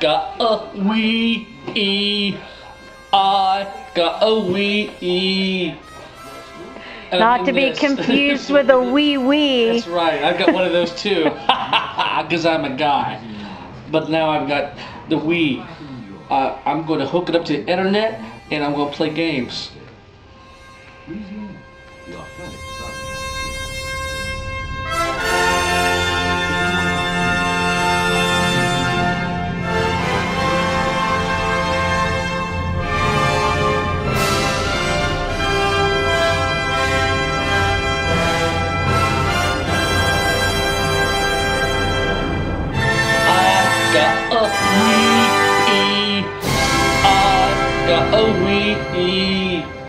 got a wee e. I got a wee e. Not to be confused with a wee wee. That's right. I've got one of those too. Because I'm a guy. But now I've got the Wii. Uh, I'm going to hook it up to the internet and I'm going to play games. A Wii. I got a Wii.